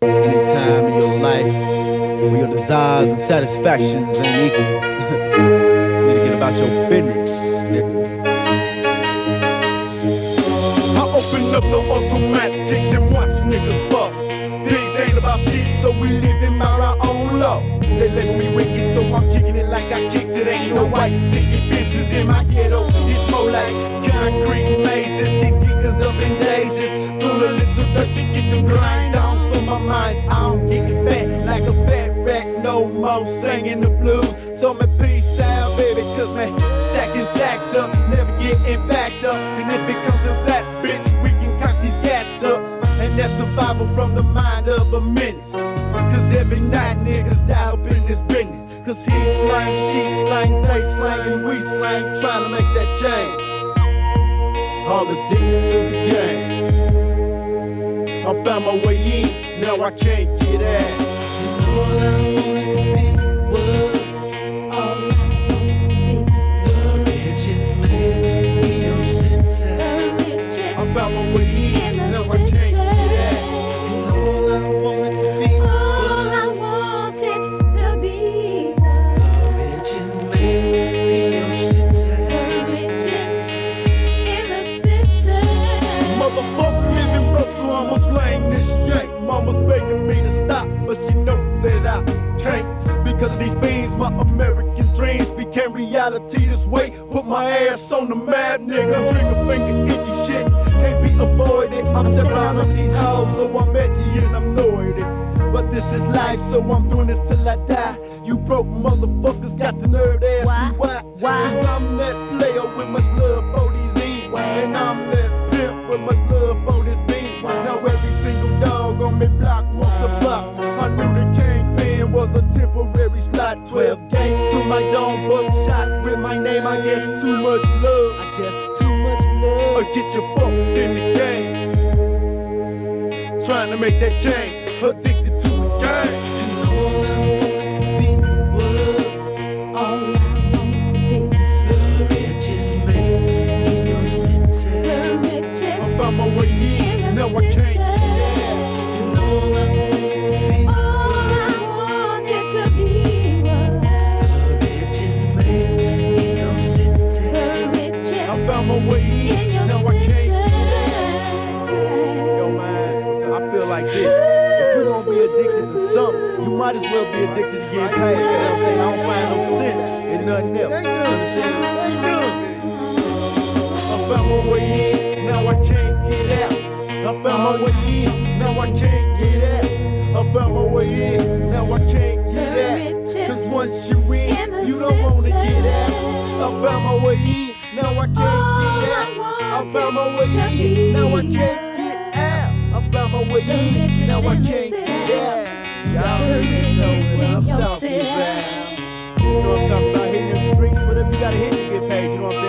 Any time in your life where your desires and satisfactions ain't equal, you need to get about your business, nigga. I open up the automatics and watch niggas fuck. Things ain't about shit, so we living by our own law. They let me wick it, so I'm kicking it like I kicks it. Ain't no white picket fences in my ghetto. It's more like concrete mazes. These kickers up in daisies. Doing a little dirt to get them grind on. My mind's on, getting fat like a fat rat. No more singing the blues. So me peace out, baby, cause me stacking sacks up. Never getting backed up. And if it comes to that, bitch, we can cock these cats up. And that's survival from the mind of a menace. Cause every night niggas die up in this business. Cause he slang, she slang, they slang, and we slang, trying to make that change. All addicted to the game. I found my way in, now I can't get out. Can't. Because of these fiends, my American dreams became reality this way. Put my ass on the map, nigga. Trigger finger, itchy shit. Can't be avoided. I'm out of these hoes, so I'm edgy and I'm annoyed. But this is life, so I'm doing this till I die. You broke motherfuckers slot. 12 gangs to my dome, buckshot with my name. I guess too much love. I guess too much love. Or get your fucked in the game. Trying to make that change. Addicted to the game. All I wanted like this. If you gonna be addicted to something, you might as well be addicted to getting paid. I don't find no sense in nothing else. I found my way in, now I can't get out. I found my way in, now I can't get out. I found my way in, now I can't get out. Cause once you in, you don't wanna get out. I found my way in, now I can't get out. I found my way in, now I can't get out. Found my way now I can't get out. Y'all already know what I'm talking about. You know what I'm talking about? Hitting them streets, whatever you gotta hit to get paid. You know what I'm saying?